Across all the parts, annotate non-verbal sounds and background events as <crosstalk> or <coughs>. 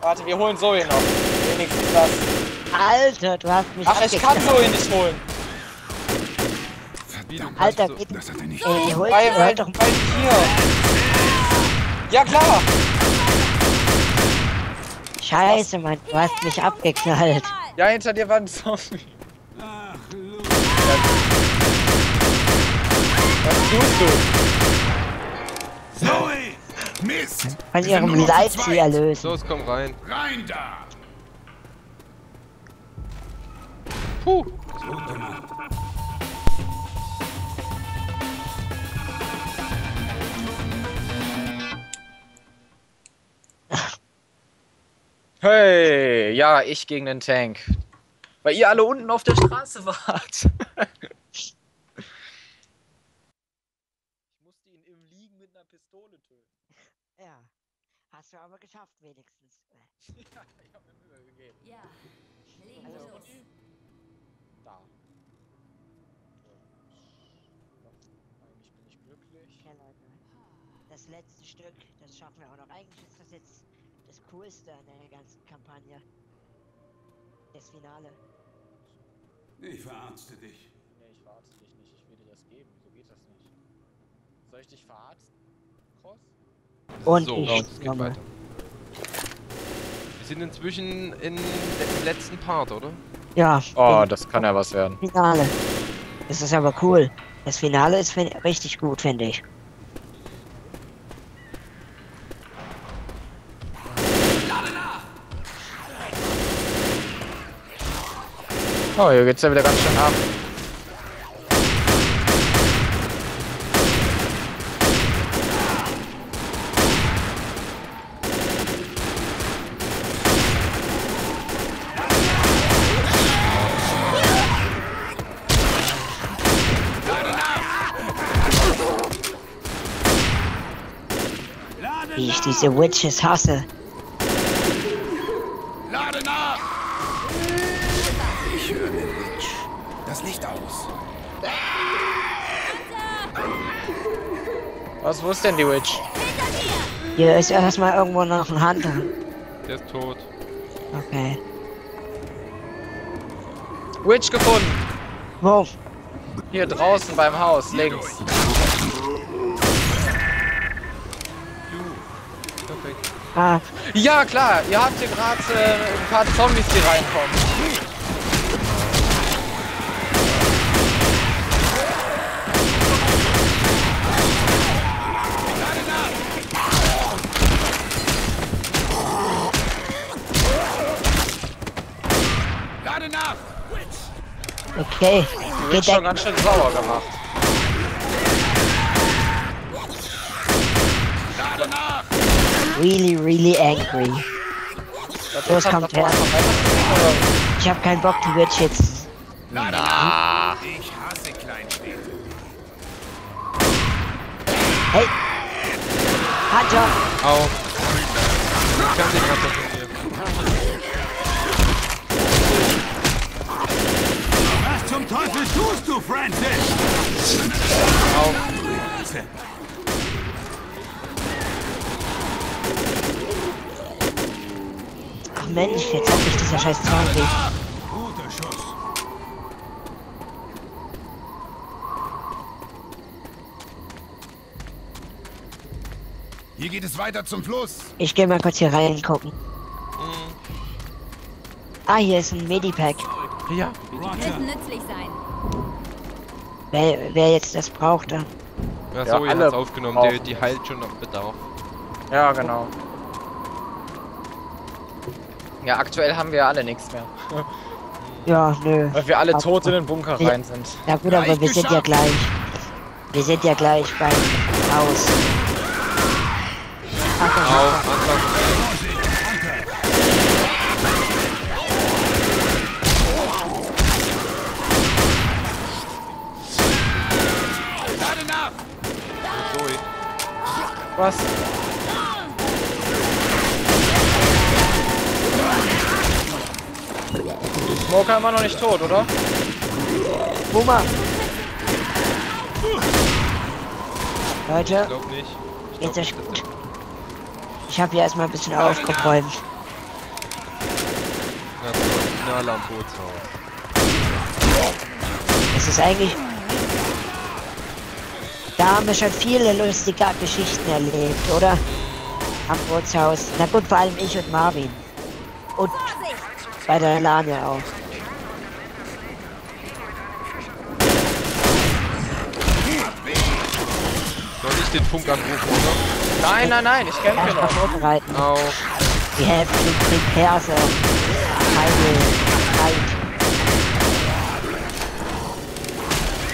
Warte, wir holen Zoe noch. Wenigstens das. Alter, du hast mich Ach, ich kann. Zoe nicht holen. Kannst Alter, so, geht. Das hat er nicht. Ey, hol, Weil, hör weil, doch weil hier. Ja, klar. Scheiße, Mann, du hast mich abgeknallt. Ja, hinter dir war ein Zombie. Was tust du? Mist! Von ihrem Leid sie erlösen. Los, komm rein. Rein da! Puh. Gut gemacht. Hey, ja, ich gegen den Tank. Weil ihr alle unten auf der Straße wart. <laughs> ich musste Liegen mit einer Pistole töten. Ja, hast du aber geschafft wenigstens. <laughs> ja, ich hab mir Mühe gegeben. Ja, legen Also, los. Da. Eigentlich bin ich glücklich. Ja, Leute. Das letzte Stück, das schaffen wir auch noch. Eigentlich ist das jetzt das Coolste an der ganzen Kampagne. Das Finale. Ich verarzte dich. Nee, ich verarze dich nicht. Ich will dir das geben. So geht das nicht. Soll ich dich verarzten? Cross? Und so, ich es geht weiter. Wir sind inzwischen in im letzten Part, oder? Ja, Oh, das kann ja was werden. Finale. Das ist aber cool. Das Finale ist richtig gut, finde ich. Oh, hier geht's ja wieder ganz schön ab. Wie ich diese Witches hasse. Lade nach! Ich höre den Witch. Das Licht aus. Was, wo ist denn die Witch? Hier ist erstmal irgendwo noch ein Hunter. Der ist tot. Okay. Witch gefunden! Wo? Hier draußen beim Haus, links. Ah, Ja, klar, ihr habt hier gerade äh, ein paar Zombies, die reinkommen. Okay. Wird schon ganz schön sauer gemacht. Really, really angry. Los, Hat kommt davor her. einfach weitergehen, Ich hab keinen Bock, die Witch jetzt. Lade nach! Ich hasse Kleinstädte. Hey! Hunter! Au. Ich kann den Ratter von dir. Was zum Teufel tust du, Francis? Au. Mensch, jetzt hat mich dieser scheiß. Guter Schuss. Hier geht es weiter zum Fluss. Ich geh mal kurz hier reingucken. Ah, hier ist ein Medipack. Ja. Könnten nützlich sein. Wer, wer jetzt das braucht, dann. Ja, Ja, so, ihr alle aufgenommen. Die, die heilt schon nach Bedarf. Ja, genau. Ja, aktuell haben wir ja alle nichts mehr. Ja, nö. Weil wir alle tot in den Bunker Ja. rein sind. Ja gut, aber Gleich wir sind ja geschafft. gleich. Wir sind ja gleich beim Haus. Ach, nach! Zoe. Was? Smoker immer noch nicht tot, oder? Boomer! Ich Leute, glaub nicht. Ich Geht's euch gut? Ich habe hier erstmal ein bisschen aufgeräumt. Na am Bootshaus. Es ist eigentlich. Da haben wir schon viele lustige Geschichten erlebt, oder? Am Bootshaus. Na gut, vor allem ich und Marvin. Und bei der Lane auch. Den Funk anrufen, oder? Nein, nein, nein, ich kämpfe Erstmal noch. vorbereiten. Au. Die Hälfte sind Perse. Keine Zeit.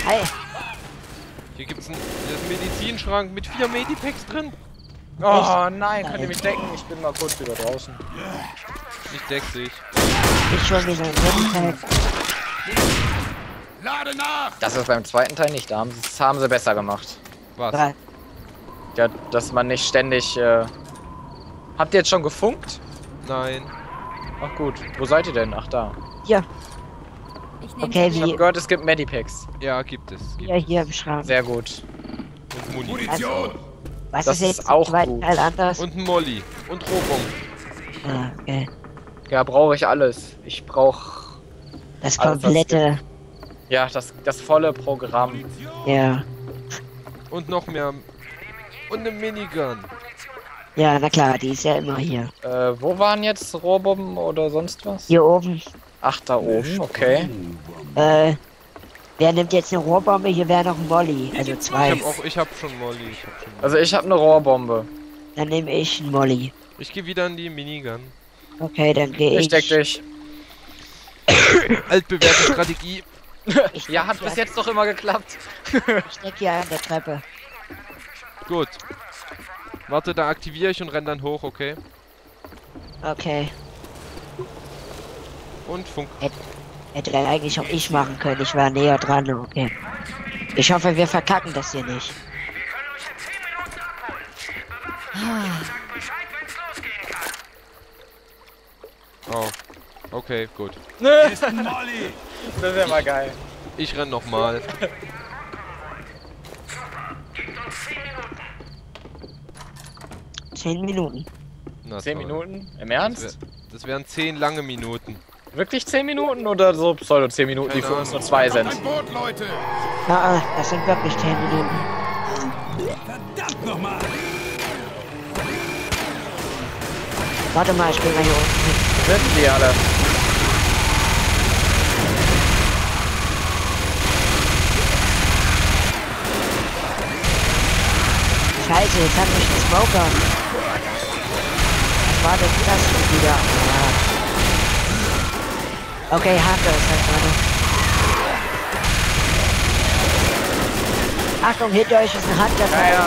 Hey, Hier gibt's einen, hier ist ein Medizinschrank mit vier Medipacks drin. Oh nein, könnt ihr mich decken? Ich bin mal kurz wieder draußen. Ich deck dich. ich so ein Meditag. Lade nach! Das ist beim zweiten Teil nicht, da haben sie, das haben sie besser gemacht. Was? Ja, dass man nicht ständig. Äh... Habt ihr jetzt schon gefunkt? Nein. Ach gut, wo seid ihr denn? Ach da. Nehme okay, Ich hab wie gehört, es gibt Medipacks. Ja, gibt es. Gibt hier, hier im Schrank. Sehr gut. Und Muni. Munition! Was das ist ist jetzt auch gut. Teil anders? Und ein Molly. Und Robong. Ah, okay. Ja, brauche ich alles. Ich brauche Das Alles, komplette, ja das, das volle Programm. ja. Und noch mehr. Und eine Minigun. Ja, na klar, die ist ja immer hier. Äh, wo waren jetzt Rohrbomben oder sonst was? Hier oben, Ach, da oben, okay. äh, wer nimmt jetzt eine Rohrbombe? Hier wäre noch ein Molly, also Ich zwei. hab auch, ich hab schon Molly. Ich hab schon Molly. Also ich habe eine Rohrbombe. Dann nehme ich einen Molly. Ich gehe wieder in die Minigun. Okay, dann gehe Ich ich. deck dich. <coughs> Altbewährte Strategie. Ich Ja, hat bis jetzt doch immer geklappt. Ich steck hier an der Treppe. Gut. Warte, da aktiviere ich und renn dann hoch, okay? Okay. Und Funk. Hätte dann eigentlich auch ich machen können. Ich war näher dran, okay. Ich hoffe, wir verkacken das hier nicht. Oh. Okay, gut. Ist <laughs> ein Molly! Das wäre mal geil. Ich renn nochmal. Zehn Minuten. Na Zehn toll. Minuten? Im Das, Ernst? wär, das wären zehn lange Minuten. Wirklich 10 Minuten oder so pseudo 10 Minuten, die Keine für uns nur Ahnung. zwei Auf sind? ein Boot, Leute! Ah, ah, das sind wirklich zehn Minuten. Verdammt nochmal! Warte mal, ich bin mal hier unten. Sind die alle? Scheiße, jetzt hat mich ein Smoker. War denn das schon wieder? Ah. Okay, Hacker ist halt gerade. Achtung, hinter euch ist ein Hacker. Ja, ja.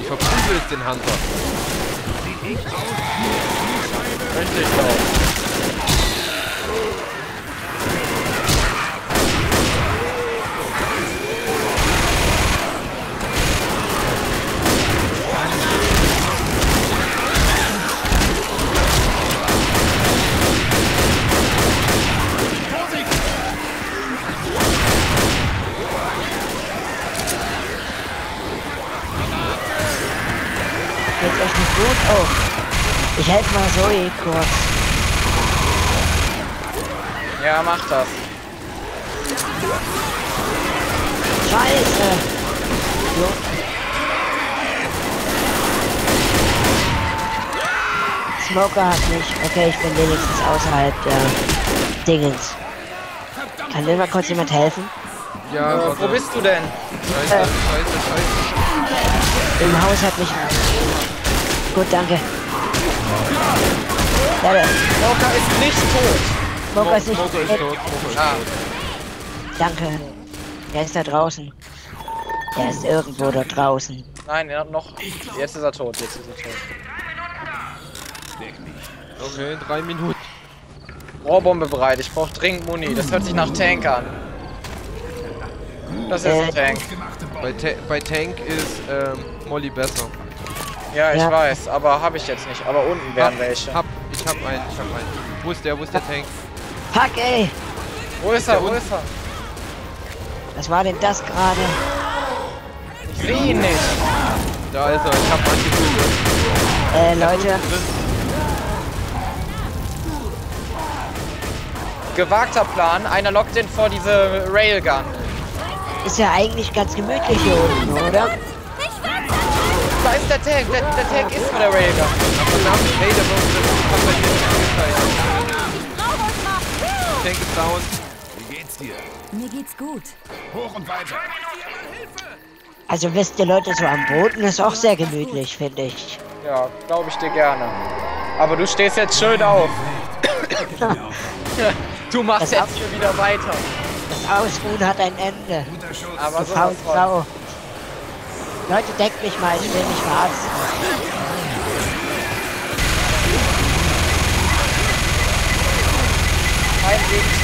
Ich verprügel jetzt den Hunter. Richtig drauf. Zoe kurz. Ja, mach das. Scheiße! Jo. Smoker hat mich. Okay, ich bin wenigstens außerhalb der Dingens. Kann mir mal kurz jemand helfen? Ja, Äh, warte. wo bist du denn? Scheiße, scheiße, scheiße. Im Haus hat mich. Gut, danke. Der Smoker ist nicht tot. Smoker ist nicht. Smoker ist tot. Ist Ah, Danke. Er ist da draußen. Er ist irgendwo da draußen. nein, er hat noch. Jetzt ist er tot. Jetzt ist er tot. Okay, drei Minuten. Rohrbombe bereit. Ich brauche dringend Muni. Das hört sich nach Tank an. Das ist Äh, ein Tank. Bei, Ta bei Tank ist ähm, Molly besser. Ja, ich Ja. weiß, aber habe ich jetzt nicht. Aber unten wären Hab- welche. Hab, ich hab einen, ich hab einen. Wo ist der, wo ist der Tank? Fuck, ey! Wo ist er? Wo ist er? Was war denn das gerade? Ich sehe ihn nicht. Da ist er, ich hab angekündigt. Äh, Leute, Gewagter Plan. Einer lockt den vor diese Railgun. ist ja eigentlich ganz gemütlich hier unten, oder? Da ist der Tank. Der, der Tank ist vor der Railgun. Ach verdammt, hey, der wird das angezeigt. Tank ist down. Wie geht's dir? Mir geht's gut. Hoch und weiter. Also wisst ihr Leute, so am Boden ist auch sehr gemütlich, finde ich. Ja, glaube ich dir gerne. Aber du stehst jetzt schön auf. <laughs> du machst Das jetzt hier wieder weiter. Das Ausruhen hat ein Ende. Guter Schuss. Aber Du so Sau. Leute, deckt mich mal, ich will mich verarzten. Kein Weg.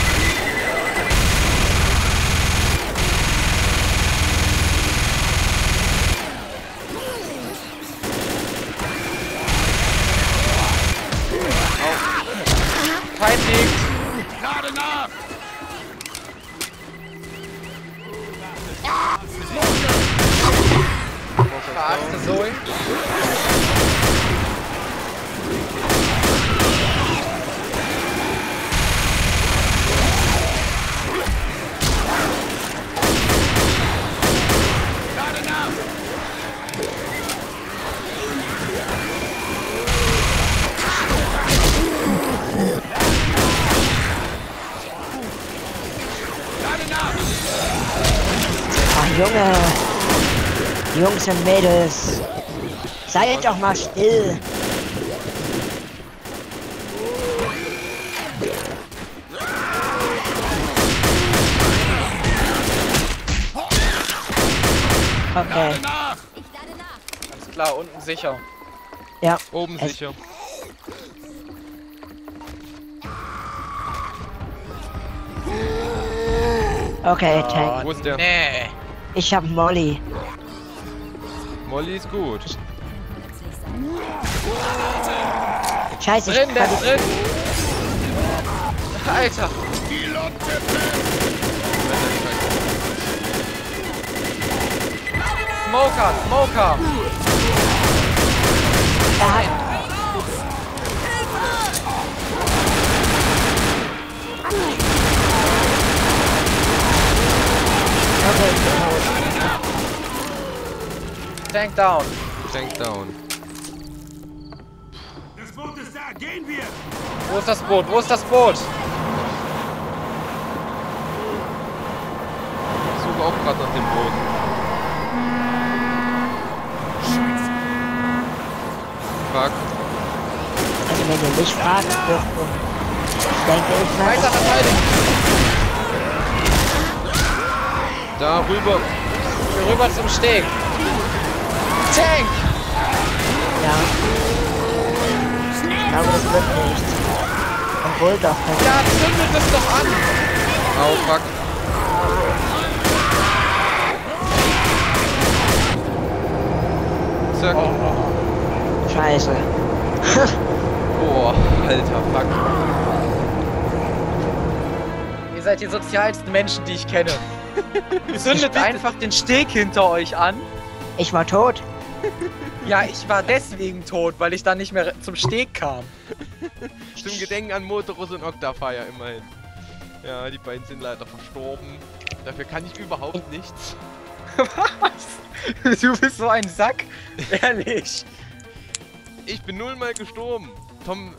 Jungs und Mädels. Seid doch mal still. Okay. Alles klar, unten sicher. ja. Oben Es- sicher. Okay, Tank. Wo ist der? Nee. Ich hab Molly. Molly ist gut. Scheiße, ich Drin, der kann ist drin. Alter. Die Lunte. Smoker, Smoker. Er hat, okay, ich. Tank down. Tank down. Das Boot ist da. Gehen wir. Wo ist das Boot? Wo ist das Boot? Ich suche auch gerade nach dem Boot. Fuck. Also wenn ihr mich ihr. Ich denke, ich Weiter verteidigen. Da rüber. Hier rüber zum Steg. Tank. ja. Aber das wird nicht. Obwohl doch, das Ja, zündet es doch an. Au, fuck. Zack. scheiße. Boah, <laughs> alter, fuck. Ihr seid die sozialsten Menschen, die ich kenne. <laughs> Zündet einfach den Steg hinter euch an. Ich war tot. Ja, ich war deswegen tot, weil ich dann nicht mehr zum Steg kam. Zum Gedenken an Motorus und Octafire immerhin. Ja, die beiden sind leider verstorben. Dafür kann ich überhaupt nichts. Was? Du bist so ein Sack? Ehrlich. Ich bin nullmal gestorben. Tom,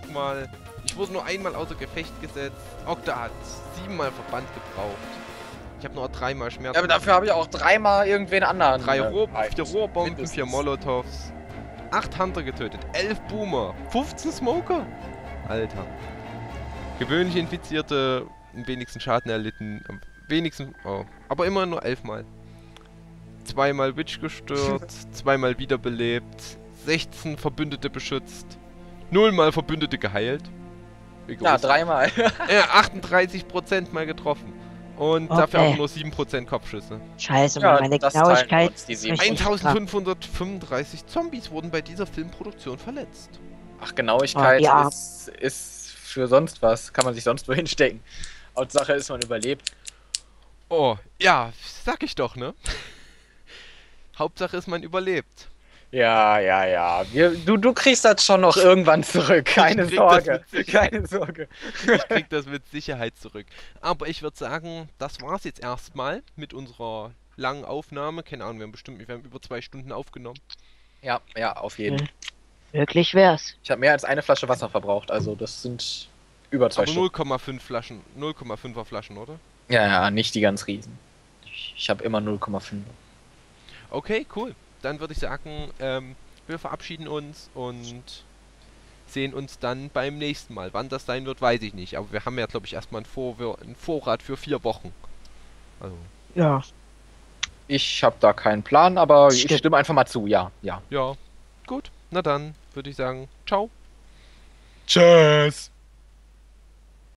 achtmal. Ich wurde nur einmal außer Gefecht gesetzt. Okta hat siebenmal Verband gebraucht. Ich habe nur dreimal Schmerzen. Ja, aber dafür habe ich auch dreimal irgendwen anderen. Drei äh, Rohr, vier Rohrbomben, Mindestens. vier Molotovs, acht Hunter getötet, elf Boomer, 15 Smoker. Alter. Gewöhnliche Infizierte, am wenigsten Schaden erlitten, am wenigsten, oh, aber immer nur elfmal. Zweimal Witch gestört, <laughs> zweimal wiederbelebt, 16 Verbündete beschützt, nullmal Verbündete geheilt. Ja, dreimal. Ja, 38% mal getroffen. Und dafür Okay. auch nur 7% Kopfschüsse. Scheiße, Ja, meine Genauigkeit. uns, die ist sieben. richtig krass. 1535 Zombies wurden bei dieser Filmproduktion verletzt. Ach, Genauigkeit Ah, ja. ist, ist für sonst was. Kann man sich sonst wo hinstecken. Hauptsache ist, man überlebt. Oh, ja, sag ich doch, ne? <laughs> Hauptsache ist, man überlebt. Ja, ja, ja. Wir, du, du kriegst das schon noch irgendwann zurück. Keine Sorge. Keine Sorge. Ich krieg das mit Sicherheit zurück. Aber ich würde sagen, das war's jetzt erstmal mit unserer langen Aufnahme. Keine Ahnung, wir haben bestimmt, wir haben über zwei Stunden aufgenommen. Ja, ja, auf jeden. Mhm. Möglich wär's. Ich habe mehr als eine Flasche Wasser verbraucht, also das sind über zwei Aber Stunden. 0,5 Flaschen, 0,5er Flaschen, oder? Ja, ja, nicht die ganz riesen. Ich, ich habe immer 0,5. Okay, cool. Dann würde ich sagen, ähm, wir verabschieden uns und sehen uns dann beim nächsten Mal. Wann das sein wird, weiß ich nicht. Aber wir haben ja, glaube ich, erstmal einen, Vor einen Vorrat für vier Wochen. Also, Ja. Ich habe da keinen Plan, aber ich Stimmt. stimme einfach mal zu, ja, ja. ja. Gut, na dann würde ich sagen, ciao. Tschüss.